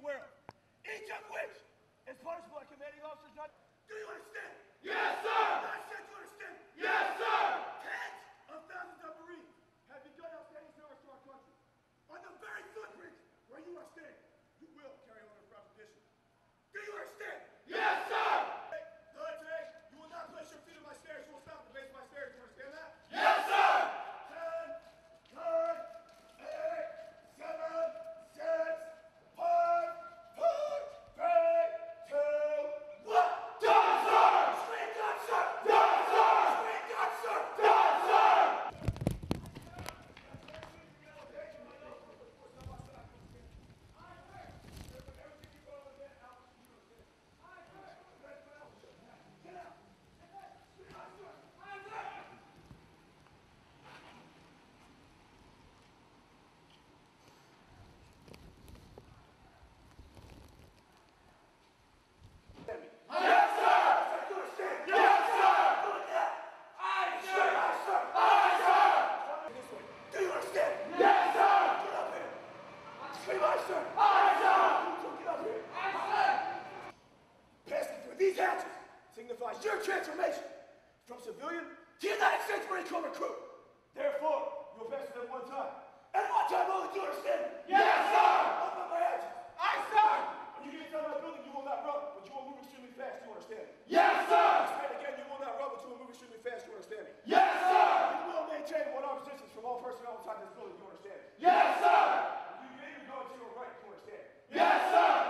the world. transformation from civilian to United States Marine Corps recruit. Therefore, you're better than one time. And one time only, do you understand? Yes, yes sir! On the my. I, sir! When you get inside my building, you will not run, but you will move extremely fast, you understand? Yes, sir! Explain again, you will not run, but you will move extremely fast, you understand? Yes, sir! You will maintain one arm positions from all personnel inside this building, you understand? Yes, sir! You may even go to your right, you understand? Yes, sir!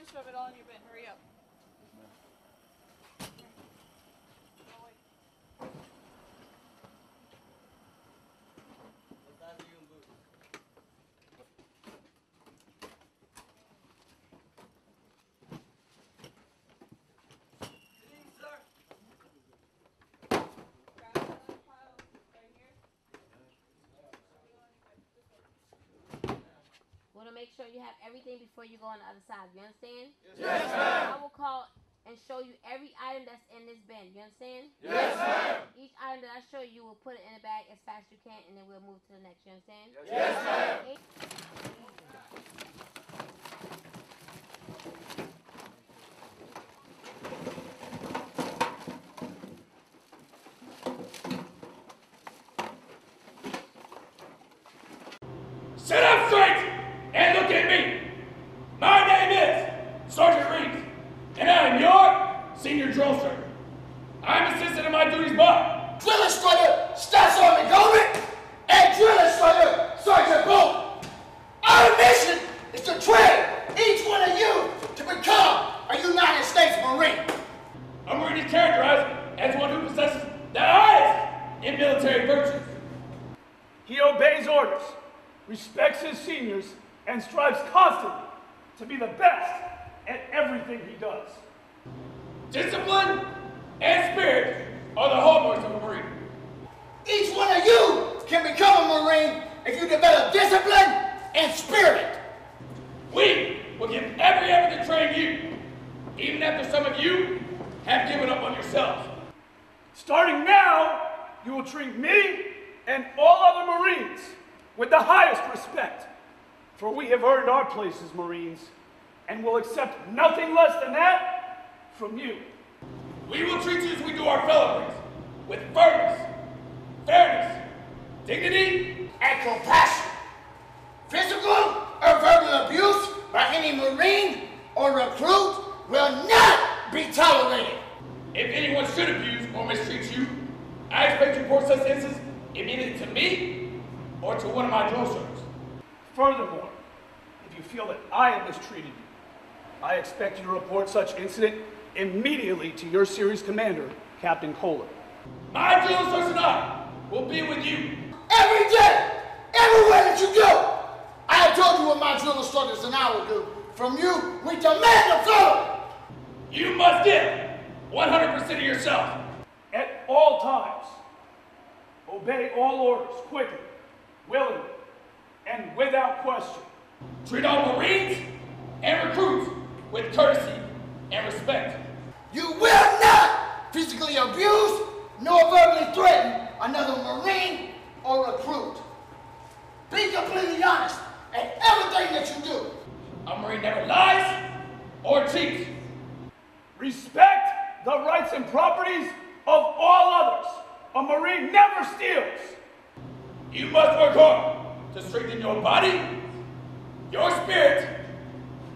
bunch of it all in your bin. Hurry up. want to make sure you have everything before you go on the other side. You understand? Yes, yes. I will call and show you every item that's in this bin. You understand? Yes, ma'am. Each item that I show you, will put it in a bag as fast as you can, and then we'll move to the next. You understand? Yes, yes ma'am. Respects his seniors, and strives constantly to be the best at everything he does. Discipline and spirit are the hallmarks of a Marine. Each one of you can become a Marine if you develop discipline and spirit. We will give every effort to train you, even after some of you have given up on yourselves. Starting now, you will treat me and all other Marines with the highest respect, for we have earned our place as Marines and will accept nothing less than that from you. We will treat you as we do our fellow Marines, with firmness, fairness, dignity, and compassion. Physical or verbal abuse by any Marine or recruit will not be tolerated. If anyone should abuse or mistreat you, I expect you to report such instances immediately to me or to one of my drill sergeants. Furthermore, if you feel that I have mistreated you, I expect you to report such incident immediately to your series commander, Captain Kohler. My drill sergeant and I will be with you. Every day, everywhere that you go. I have told you what my drill instructors and I will do. From you, we demand the following. You must give 100% of yourself. At all times, obey all orders quickly, willingly, and without question. Treat all Marines and recruits with courtesy and respect. You will not physically abuse nor verbally threaten another Marine or recruit. Be completely honest in everything that you do. A Marine never lies or cheats. Respect the rights and properties of all others. A Marine never steals. You must work hard to strengthen your body, your spirit,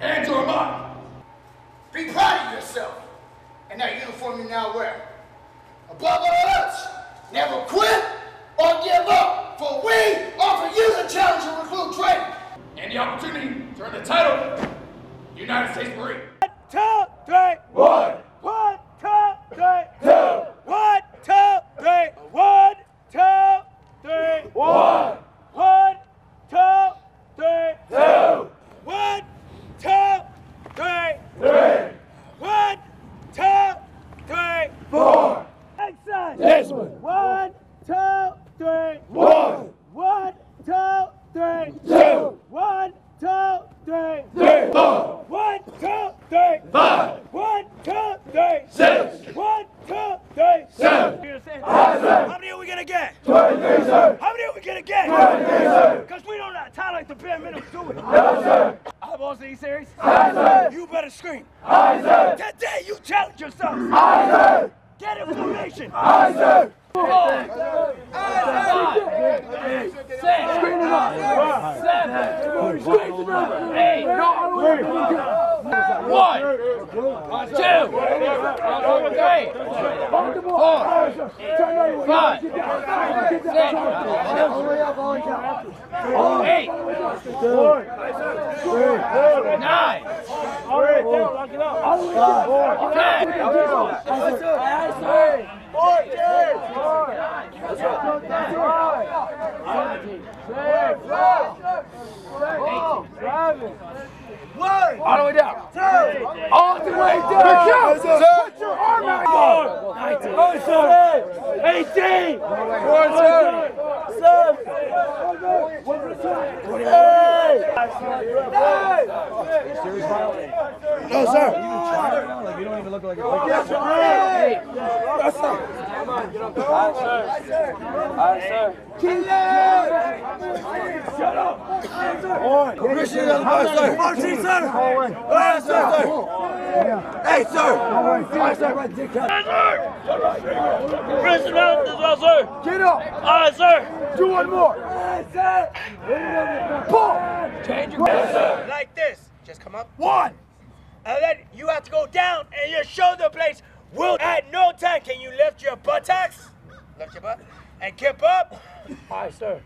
and your mind. Be proud of yourself and that uniform you now wear. Above all else, never quit or give up, for we offer you the challenge of recruit training. And the opportunity to earn the title United States Marine. Two, three, one. One, two, three, two. One, two, three. One, two, three. One. One, two, three. Two. One, two, three. Three. One, two, three. Four. Exercise. Yes. One, two, three. One. One, two, three. Two. One, two, three. Three. Four. One, two, three. Five. One, two, three. Six. One, two, three. Seven. How many are we gonna get? Twenty-three, sir. How many are we gonna get? Twenty-three, sir. Because we don't tolerate the bare minimum, do we? No, sir. Eyeballs in these series? Aye, sir. You better scream. Aye, sir. Today you challenge yourself. Aye, sir. Get information. Aye, sir. One, two, three, four, five, six, eight, nine, ten. All the way down. All the way down. Put your arm out. 19. 18. One, No, sir. You don't even look like a Commissioner on the bus, sir. Marching, sir. Aye, sir. Hey, sir. Aye, sir. President is well, sir. Get up. Aye, sir. Do one more. Pull. Change your Like this. Just come up. One. And then you have to go down and your shoulder blades will at no time. Can you lift your buttocks? Lift your butt. And keep up. Aye, sir.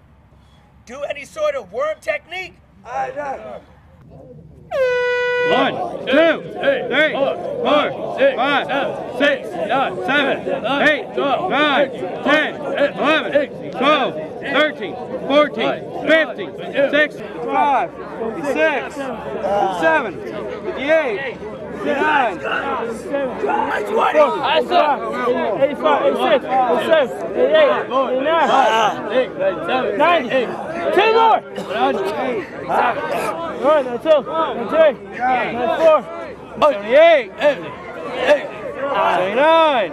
Do any sort of worm technique. Aye, sir. One, two, three, four, five, six, seven, eight, nine, ten, eleven, twelve, thirteen, fourteen, fifteen, sixty-five, six, seven, fifty-eight, fifty-nine, I saw. 85, 86, 87, 88, 89, 90. Ten more. One, that's two, that's three, that's four. seventy-eight, seventy-nine,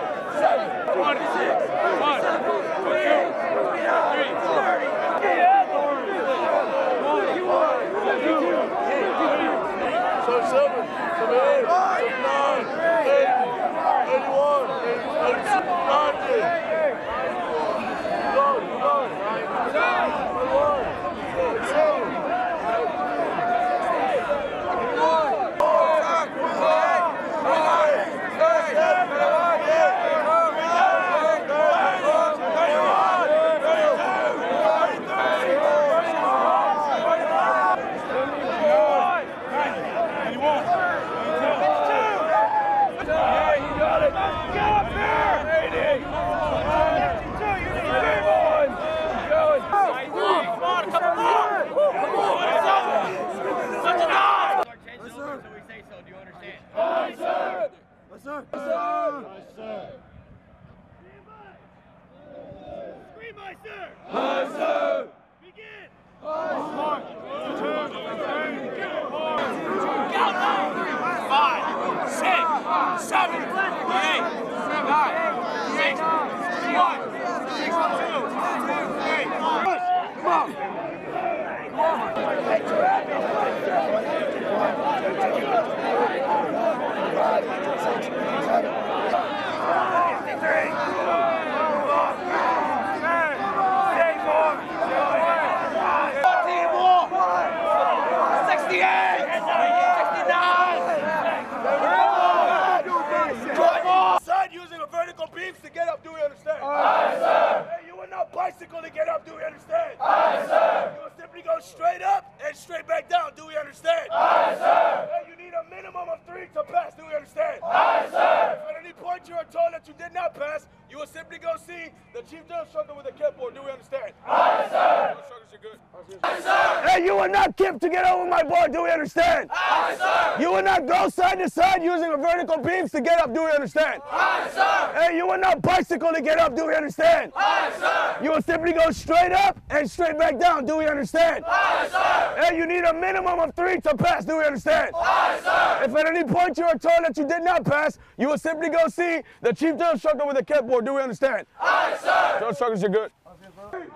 to pass, do we understand? Aye, sir. If at any point you are told that you did not pass, you will simply go see the chief drill instructor with a clipboard, do we understand? Aye, sir. Instructors are good. Hey, you will not kip to get over my board, do we understand? Aye, sir. You will not go side to side using a vertical beams to get up, do we understand? Aye, sir. Hey, you will not bicycle to get up, do we understand? Aye, sir. You will simply go straight up and straight back down, do we understand? Aye, sir. Hey, you need a minimum of three to pass, do we understand? Aye, sir. If at any point you are told that you did not pass, you will simply go see the chief drill instructor with a clipboard, do we understand? Aye, sir. Drill instructors are good.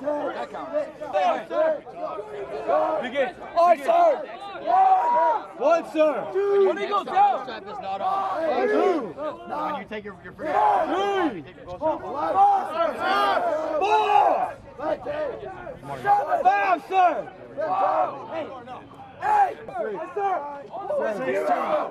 to count. Eight. Begin. One, sir. One, sir. When he goes down. Strap is not on. Two. When you take your, your free. Three. Four. Five, sir. Eight. Eight. Sir.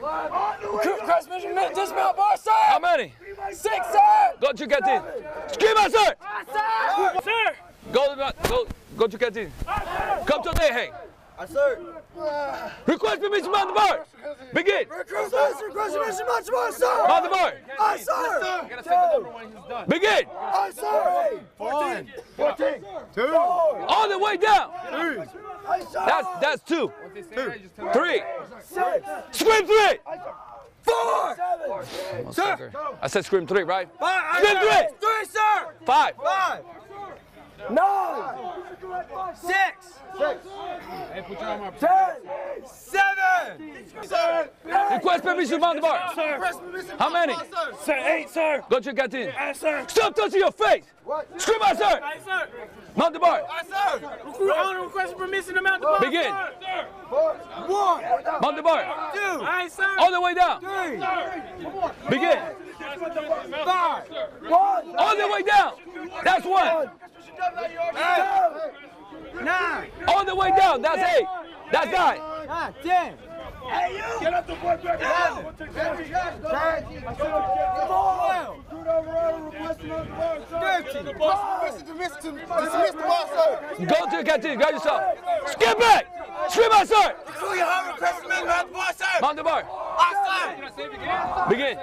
Cross measurement dismount bar, sir. How many? Six, sir. Go to canteen. Scream out, sir. Sir. Sir! Go, go, go to canteen. Come to there, hang. Sir. Request permission on the bar. Begin. Cross measurement much more, sir. On the bar. I sir. Begin. I sir. Fourteen. Fourteen. Two. On All the way down. That's that's two. Three. Scream three. Four. Sir. I said scream three, right? Five. Scream three. Three, sir. Five. Five. Nine. Six. Ten. Seven. Request permission, mount the bar. How many? Sir, eight, sir. Go to your canteen. Yes, sir. Stop touching your face. What? Scream out, sir. Aye, sir. Mount the bar. Aye, sir. Recruit owner requesting permission to mount the bar. Begin. Sir. One. Mount the bar. Two. Aye, sir. All the way down. Three. Begin. Five. One. All the way down. That's one. Eight. Nine. All the way down. That's eight. That's nine. Nine. Ten. Get up the boy back down. Twelve. Thirteen. Go to your canteen. Guard yourself. Skip back. Scream out, sir. Mount the bar. Begin.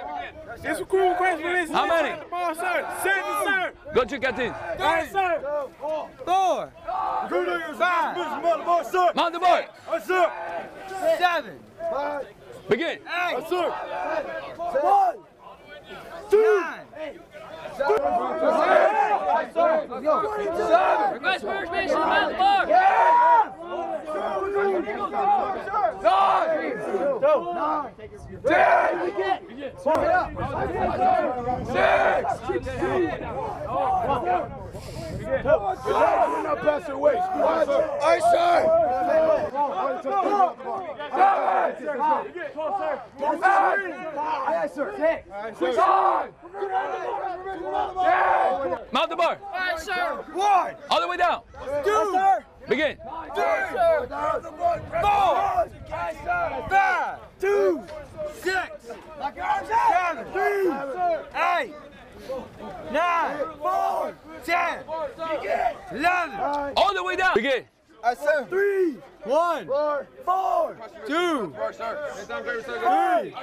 This recruit requesting permission How many? mount the bar, sir. Seven, sir. Go to your canteen. Aye, sir. Four. Five. Mount the bar. Seven. Begin. Eight. One. Two. Nine. Request permission to sir. Mount the bar. Aye, sir. One. All the way down. Two. Sir. Begin. Four. Five. Two. Six. Seven. Eight. Nine. Ten. Eleven. All the way down. Begin. I said three. One. Four. Two. Three.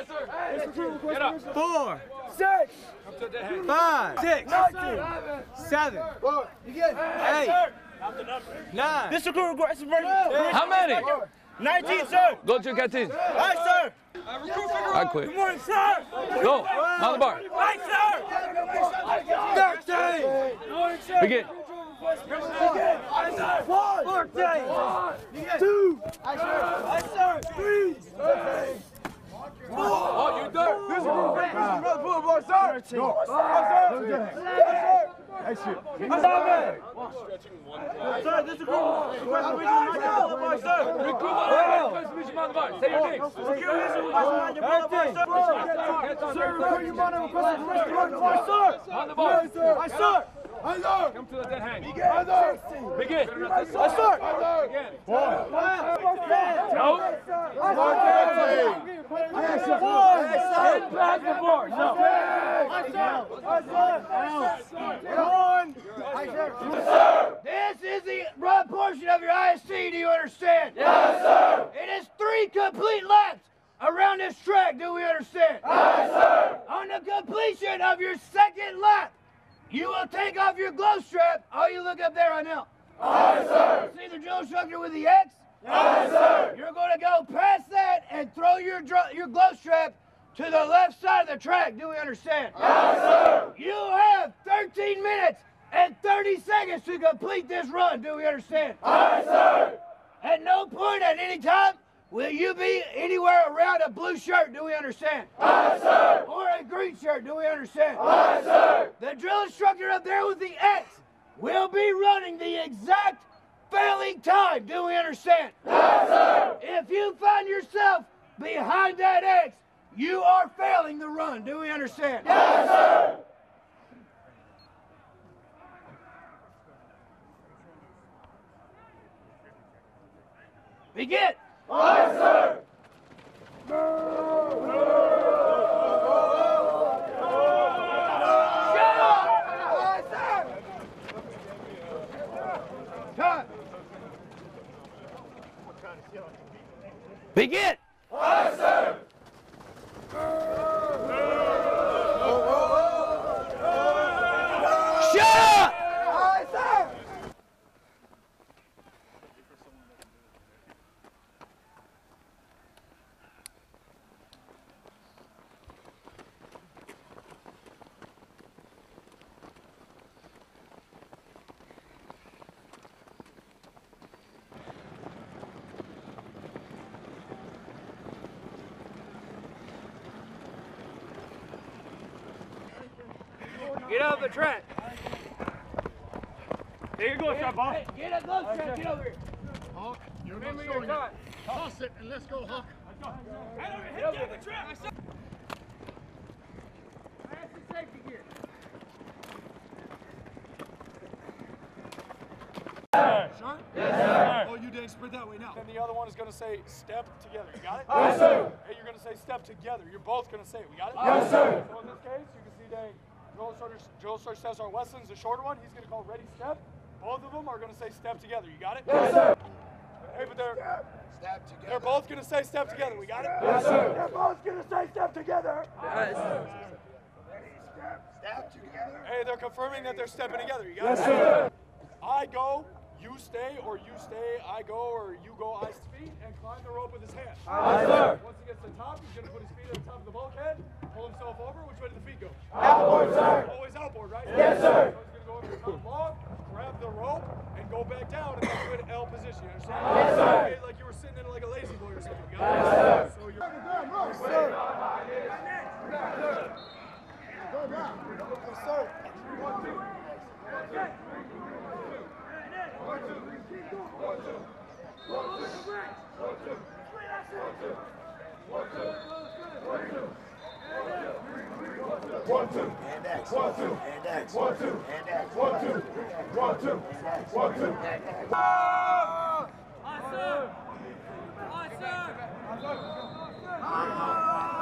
Four. Six. Five. Six. Seven. Eight. Nine. This recruit requesting permission. How many? 19, sir. Go to your canteen. Aye, sir. I quit. Good morning, sir. Go. Mount the bar. Aye, sir. Thirteen. Begin. I sir. Oh, sir, sir. Say your to mount the bar, sir. Sir, recruit your money requesting to the bar, sir. Mount the bar. I sir. Come to the dead hang. Begin. I sir. Again. No. Get back the board. No. One. This is the run portion of your IST, do you understand? Yes, sir. It is three complete laps around this track, do we understand? Yes, sir. On the completion of your second lap, you will take off your glove strap. All you look up there right now. Yes, sir. See the drill instructor with the X? Yes, sir. You're going to go past that and throw your your glove strap to the left side of the track. Do we understand? Yes, sir. You have 13 minutes and 30 seconds to complete this run. Do we understand? Yes, sir. At no point at any time will you be anywhere around a blue shirt. Do we understand? Yes, sir. Or a green shirt. Do we understand? Yes, sir. The drill instructor up there with the X will be running the exact failing time. Do we understand? Yes, sir. If you find yourself behind that X, you are failing the run. Do we understand? Yes, sir. Begin. Yes, sir. Begin. Yes, sir. Shut up! Get out of the track. There you go, shot ball. Get a glove strap, get over here. Hawk, you're Remember not your showing time. it. Toss it and let's go, Hawk. Get over there. Oh, you didn't sprint that way now. Then the other one is going to say step together. You got it? Yes, sir. Hey, you're going to say step together. You're both going to say it. We got it? Yes, sir. So in this case, you can see that Joel Sorter, Joel Sorter says our Weston's the shorter one. He's going to call ready step. Both of them are going to say step together. You got it? Yes, sir. Hey, but they're Step together. they're both going to say step together. We got it? Yes, sir. They're both going to say step together. Yes, sir. Step step together. Hey, they're confirming that they're stepping together. You got it? Yes, sir. I go, you stay, or you stay, I go, or you go, I speed, and climb the rope with his hand. Aye, sir. Once he gets to the top, he's gonna put his feet on top of the bulkhead, pull himself over. Which way do the feet go? Outboard, sir. Always outboard, right? Yes, sir. So he's gonna go over the top log, grab the rope, and go back down, and that's good L position. You understand? Yes, sir. Okay, like you were sitting in like a La-Z-Boy or something. You got? Yes, sir. So you're. Yes, sir. Go down. Yes, sir. And X. One, two. And X. One, two. And X. One, two. One, two. One, two. Take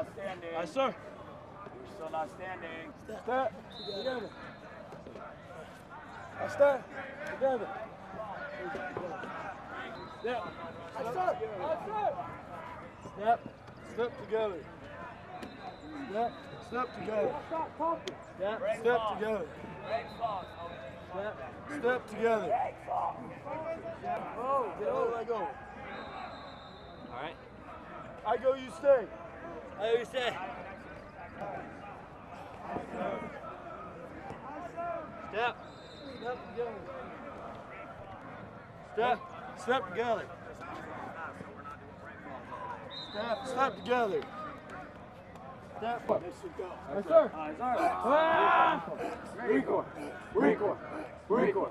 not standing. Yes, sir. You're still not standing. Step together. I stand together. Step. Yes, sir. Yes, sir. Step. Step together. Step. Step together. Step. Oh, step together. Step. Step together. Oh, get over, let go. All right. I go, you stay. I go, you stay. Step. Step together. Step. Step together. Step. Step together. Step. Yes, sir. Ah! Record, record, record,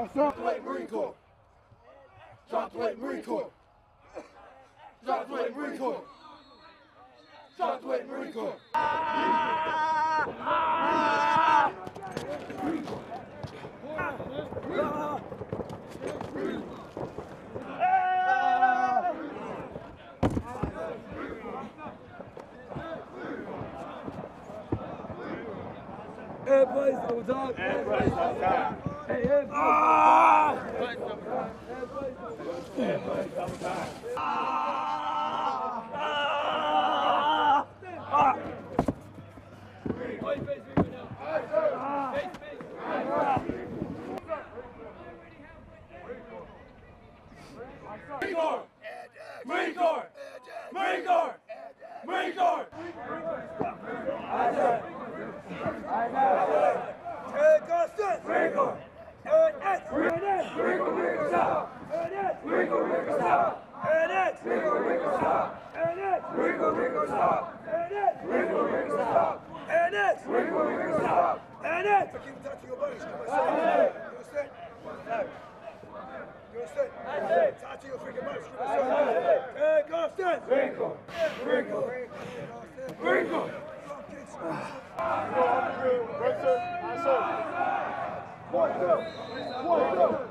sir. Plate Marine Corps. Drop plate Marine Corps. Drop plate Marine Corps. Drop plate Marine Corps. Air place double time. Air place time. Hey, air place. Marine Corps! Marine Corps! Marine Corps! Marine Corps! Coordination, coordination is the key. Aye, sir. I know you're talking. Aye, sir. Rifle center, right center. Oh, it's on. Rifle center, man. Right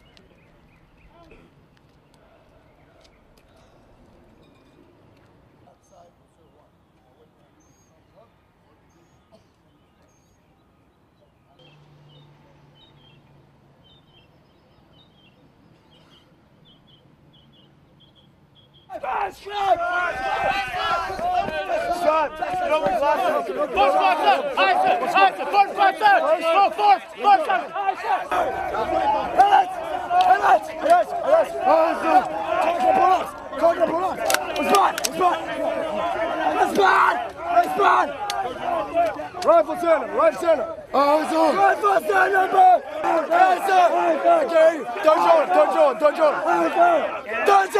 Don't show it. Aye, aye, sir. Seven order. Square. Scram on the ten. Seven turn order. Seven. Scram it. Square. Scram on the ten. First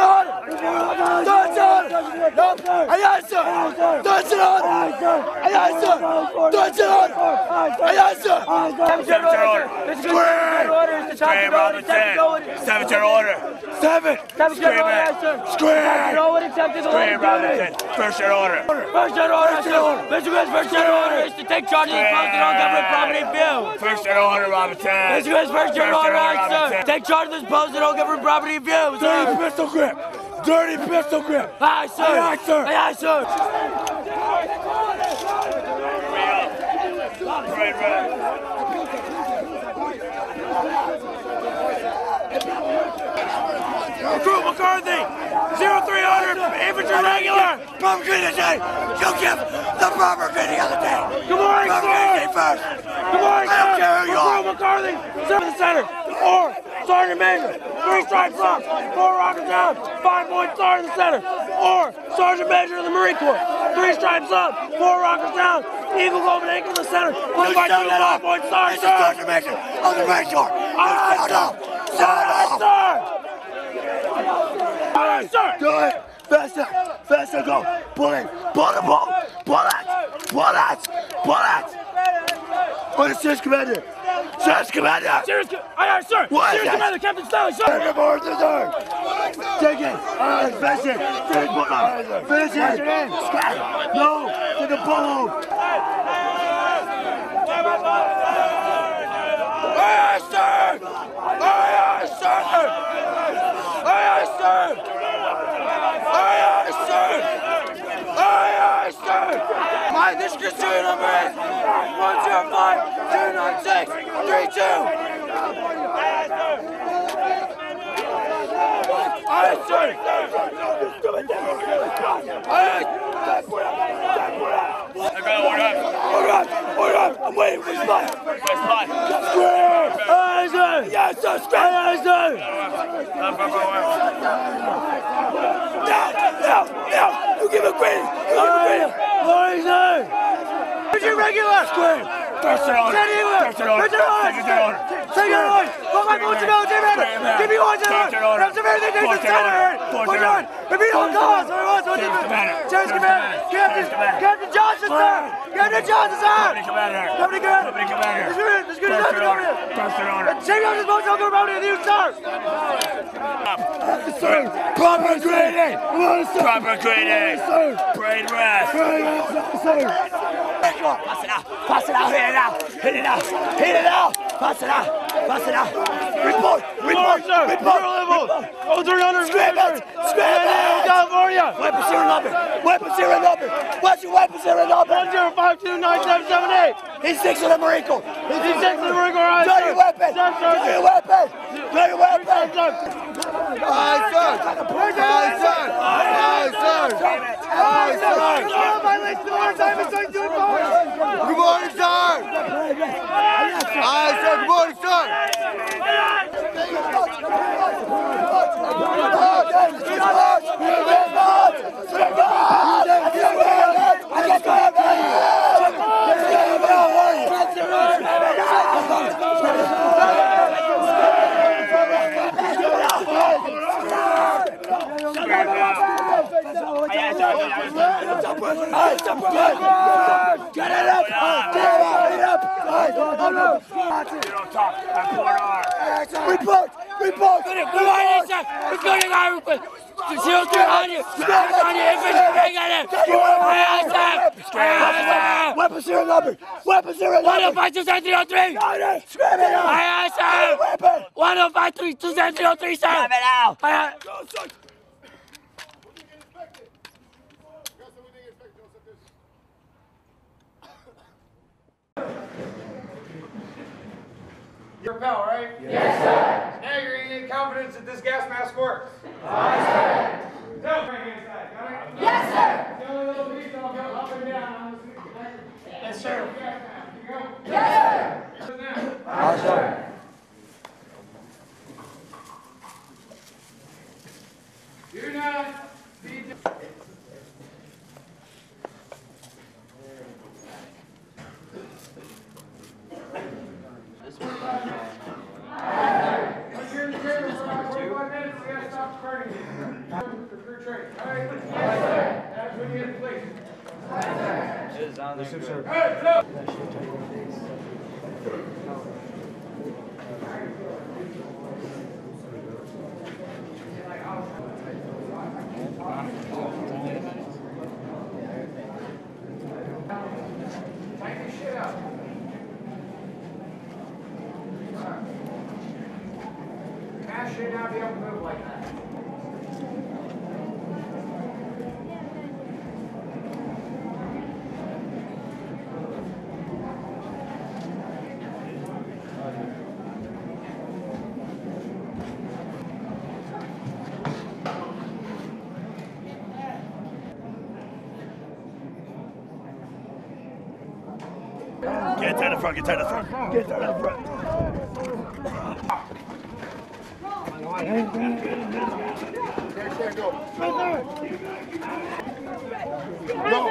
turn order. First order, first order. Mr. Grant's first order is to take charge of the posted on government property view. First turn order, Robinson. First order, order. Robinson. Take charge posted on government property view. Dirty pistol grip. Dirty pistol grip. Aye, sir. Aye, sir. Aye, sir. Right, right. Recruit McCarthy. 0300 infantry regular. Proper unity. You give the proper unity on the day. Good morning, proper unity first. Good morning, I don't care who you are. Recruit McCarthy. Serve the center. Or Sergeant Major. Three stripes up. Four rockets down. Five point star in the center. Or Sergeant Major of the Marine Corps. Three stripes up. Four rockets down. Eagle Globe and Anchor in the center. One by two. Five point star. This is Sergeant Major of the Marine Corps. Shut up. Shut up. Sir. Aye, sir! Do it! Faster! Faster, go! Pull it! Pull the ball! Pull it! Pull it! Pull it! What is this, Commander? Series Commander! Serious, aye, aye, sir. What Serious? Commander, Captain Stanley, sir. Take it for the third! Take it! Alright, finish it! Finish it! Finish it! No! Take a pull! Aye, aye, sir! Aye, aye, sir! Aye, aye, sir! Aye, aye, sir! Aye, aye, sir! My district serial number is 105-296-32! Aye, sir! Aye, Everybody, order up. Order up! Order up! I'm waiting for spot! Square! Sir! Yes, sir! Square! Up. Now! Now! Now! You give a green! You give a green! Sir! Put your regular. Square. Order. Steady order. First and order. First and order. Second and order. Second and order. Put my boots Jim Evans. Give me one, Jim First and Evans. order. Have some everything takes Fourth the and center. order. Fourth Put and on. order. If you don't call us, what was Change commander. Change commander. Captain, Captain Johnson, sir. Captain Johnson, sir. Company commander. Company commander. Company commander. Let's get it. Let's get it. First Let's and get order. it. First and order. Jim Evans' boats don't go around with you, sir. Proper grading. Proper grading. Parade rest. Pass it out. Pass it out. Hit it out. Hit it out. Hit it out. Pass it out. Pass it out. Report. Report. Report. Oh, 300. Scram it. Scram it. California. Weapon serial number. Weapon serial number. What's your weapon serial number? 10529778. He's six in the Marine Corps. He's six in the Marine Corps. Sir. your weapon. Draw your weapon. Draw your weapon. Aye, sir. Aye, sir. Aye, sir. Aye, sir. Aye, sir. Good morning, sir. Aye, sir. Good morning, sir. Get it up! Get it up! Get it up! Report! Report! Sir. Going on? Zero three on you. On you. Infantry, bang on him. Aye, sir. Aye, sir. Weapon number! Weapon serial One oh number! five two seven three oh three. Scram it out! Oh three oh three, sir. Scram it out! Aye, aye. Your pal, right? Yes, sir. Now you're gonna get confidence that this gas mask works. Aye, sir. Tell me inside, got it? Yes, sir. The only little piece that'll go up and down on this. Yes, sir. You go. Yes, sir. Aye, sir. Do not be. Once you're in the trailer for about 45 minutes, you gotta stop burning. For crew training. All right? Yes, sir. That's when you get the police. Hey, look. Tighten Get to the front, get to the front. Get to the front. Go,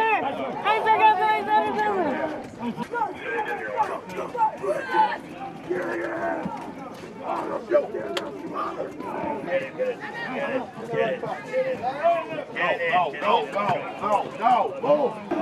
go, go, go, go, move.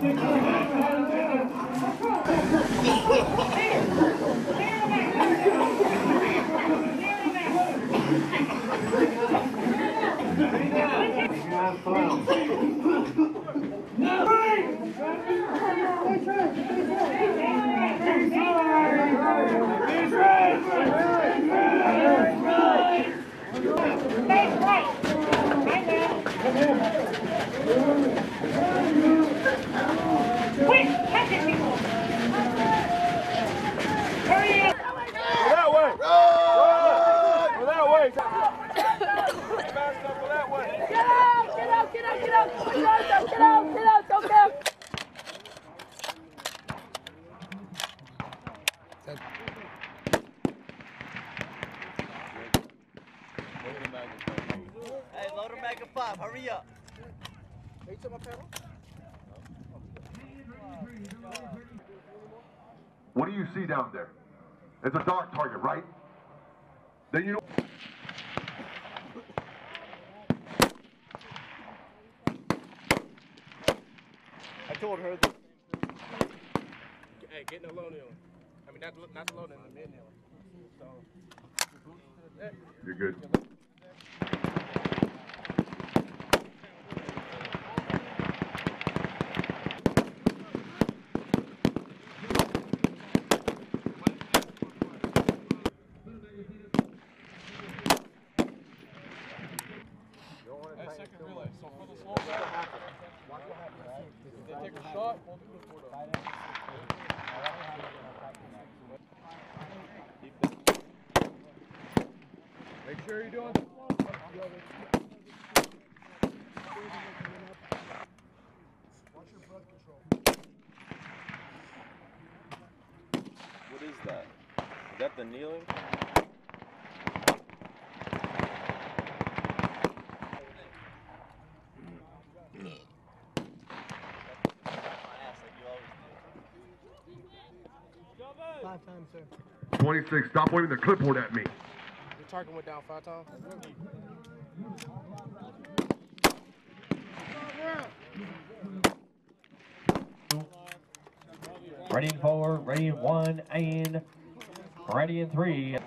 Thank you. you doing? What is that? Is that the kneeler? Five times, sir. 26, stop waving the clipboard at me. Tarkin went down five times. Ready in four, ready in one, and ready in three.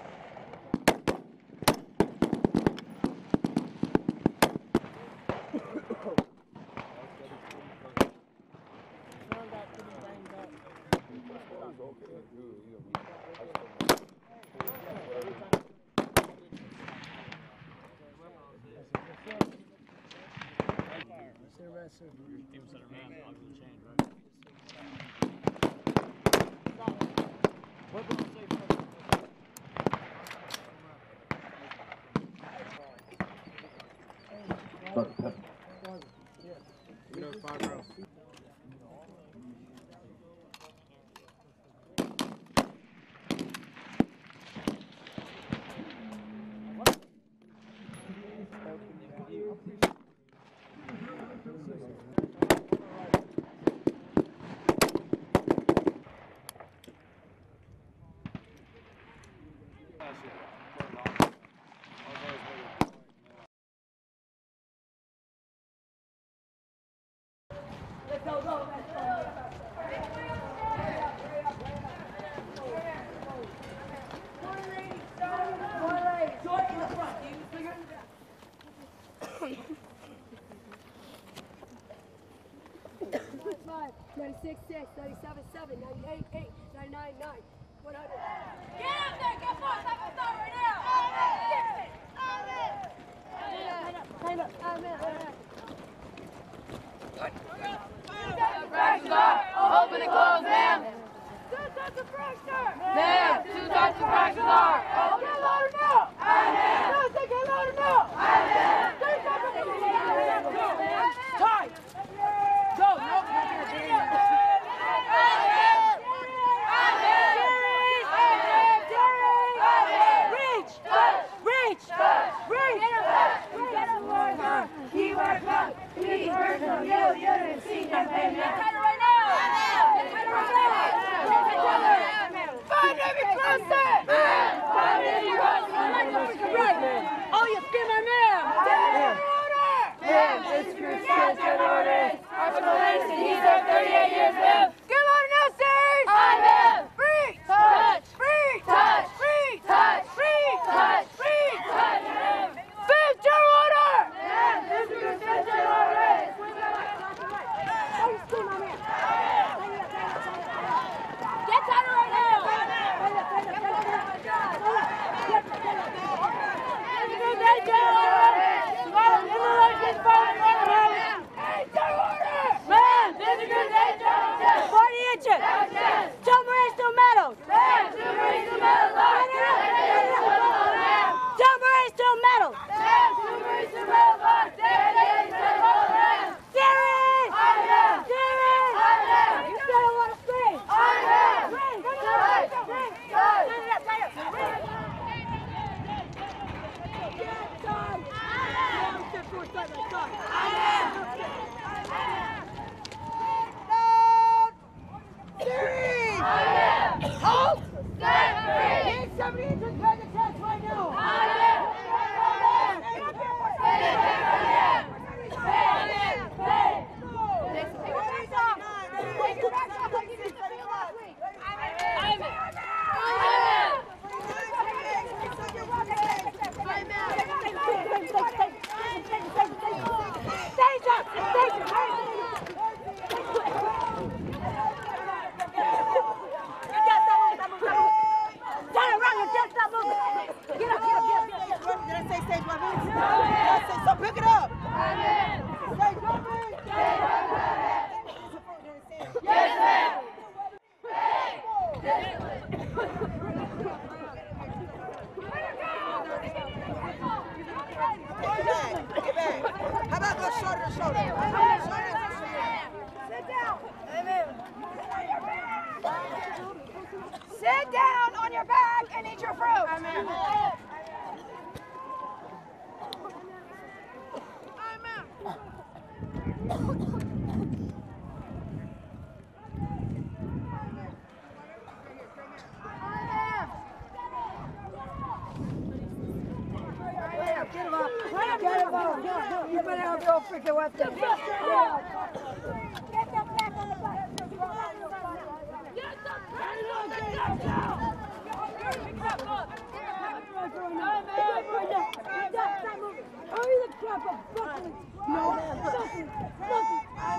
96, 6, 97, 7, 98, 8, 99, 9, 100. Get up there, get forth,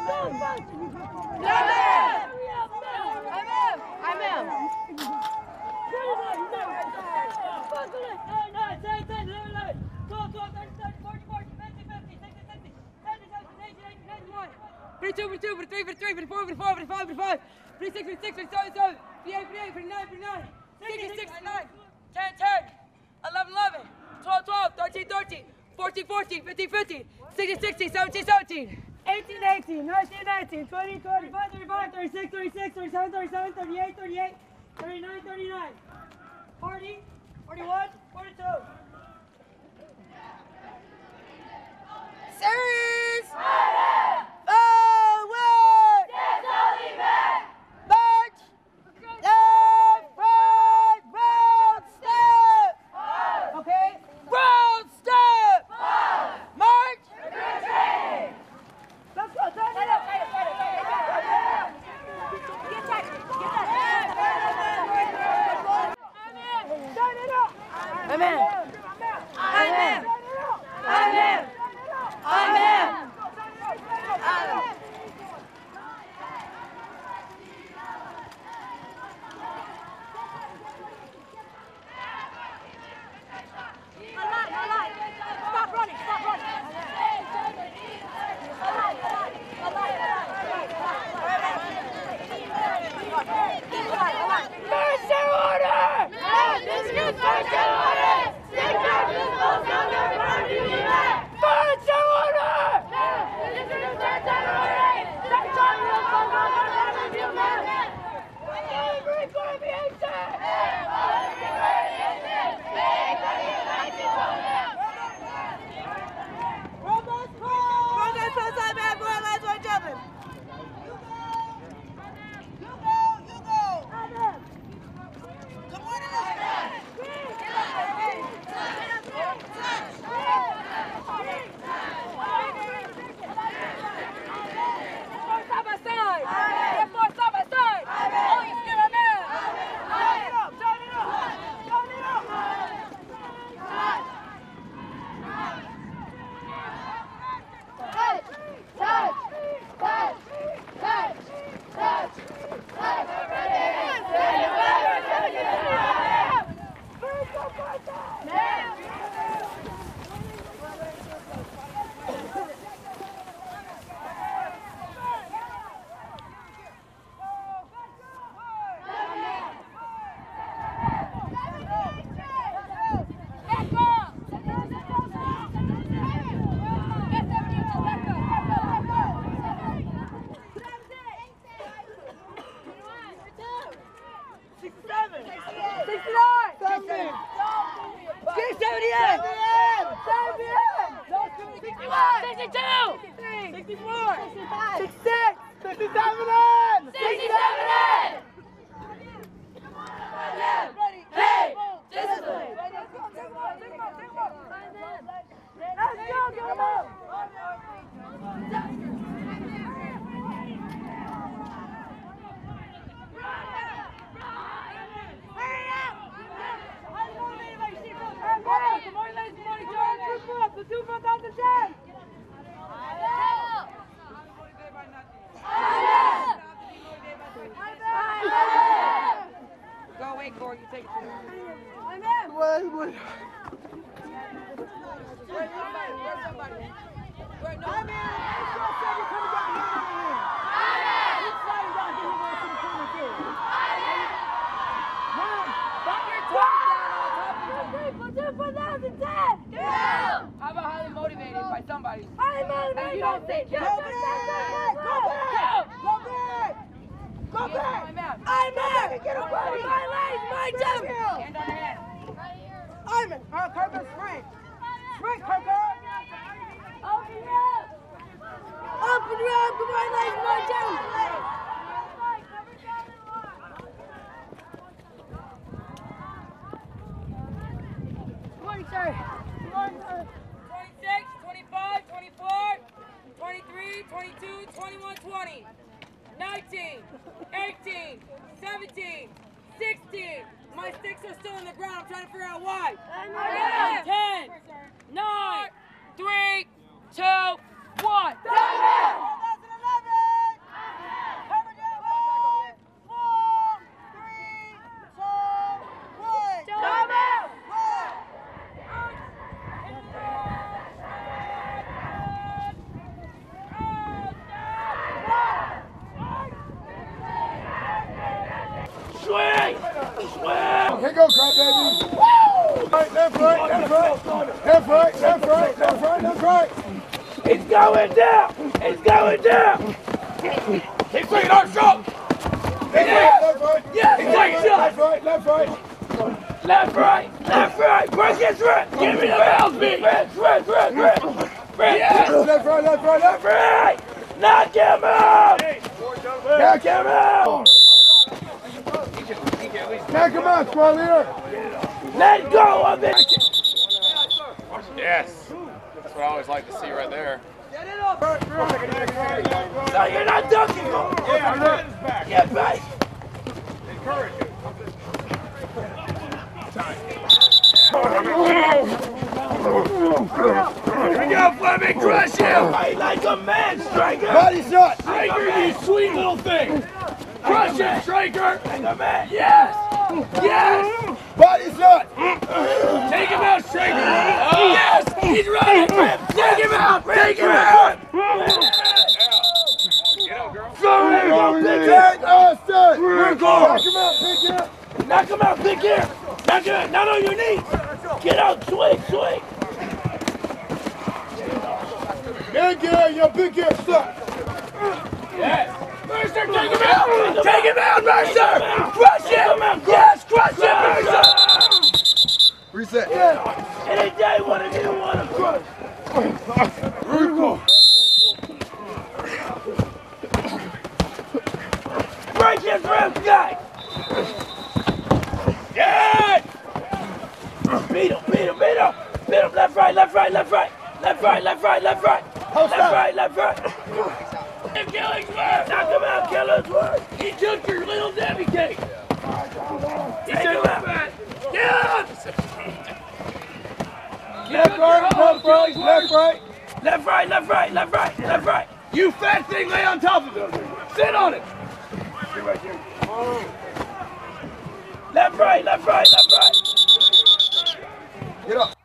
Tamam. Tamam. Tamam. Two, for two, for three, for three, for four, for four, for five, for five. Three, six, for six, for seven, seven. For eight, for eight, for nine, for nine. Six, for six, for nine. 18, 19, 19, 20, 25, 35, 36, 36, 37, 37, 38, 38, 39, 39, 40, 41, 42. How about highly motivated by somebody? Highly motivated. And you don't think Go you're back. Go back. Go back. Go back. I'm out. I'm in. Get up, buddy. My legs, my jump. Hand on your head. I'm in. Uh, Kirker, sprint. Sprint, Kirker. Open up. Open up. Come on, legs, my jump. Good morning, sir. Good morning, sir. 26, 25, 24, 23, 22, 21, 20, 19, 18, 17, 16. My sticks are still in the ground. I'm trying to figure out why. 10, 9, 3, 2, 1. Swing! Swing! Here go, crybaby. Right, left, right, left, right. Left, right, left, right, left, right, left, right. It's going down! It's going down! Keep swinging, Armstrong! Left, right. Yes! Left, Great right, shot! Left, right, left, right. Left, right! Left, right! Break it, Rick! Give me the bells, beat! Rick, Rick, Rick, Rick! Rick! Yes, left, right, left, right, left. Right! Knock him out! Knock him out! Knock him out, squad leader. Let go of it! Yes. That's what I always like to see right there. No, you're not dunking! Yeah, Get back! Here we go, Fleming! Crush him! Fight like a man, Striker! Body shot. Striker, you sweet little thing! Crush him, Striker! Like a man! Yes! Yes! Body shot. Take him out, Striker! Oh. Yes! He's running! Take him out! Take him out! Go, big Jack hit! Austin. We're Knock going! him out, big hit. Knock him out, big gear! Knock him out! Not on your knees! Get out, swing, swing! Big hit, your big hit stuck. Yes! Mercer, take him out! Take him out, Mercer! Crush him! Yes, crush him, Mercer! Reset. Any day, one of you want to crush. Break his ribs, guy! Yes! Beat him, beat him, beat him! Beat him, left, right, left, right, left, right! Left, right, left, right, left, right! Left, right, left, right! Killingsworth! Knock him out, Killingsworth! He took your little Debbie cake! He took him out! Get him! Left, right, left, right, left, right. Left, right, left, right, left, right, left, right! You fat thing, lay on top of him! Sit on it! Left, right, left, right, left, right! Get up.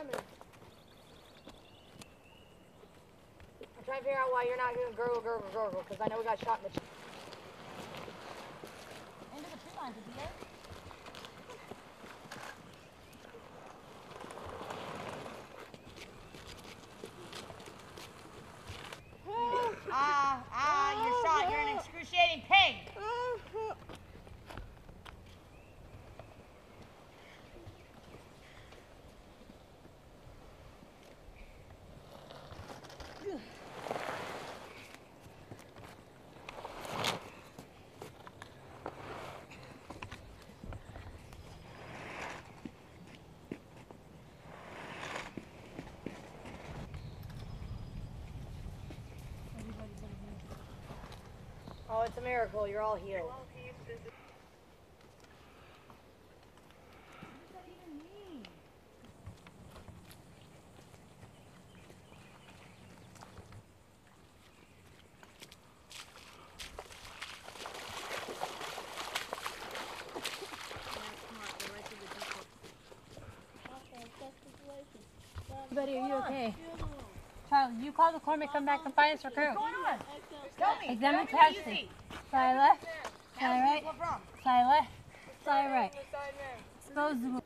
Toronto. I'm trying to figure out why you're not doing gurgle, gurgle, gurgle, because I know we got shot in the. Into the tree lines, is he there? Ah, ah, you're shot. You're in excruciating pain. Oh, it's a miracle. You're all healed. Buddy, are you okay? Charlie, you call the Cormick, come back and find us recruit. What's going on? Tell me. Examine testing. Side left, side right, side left, side right. Wound.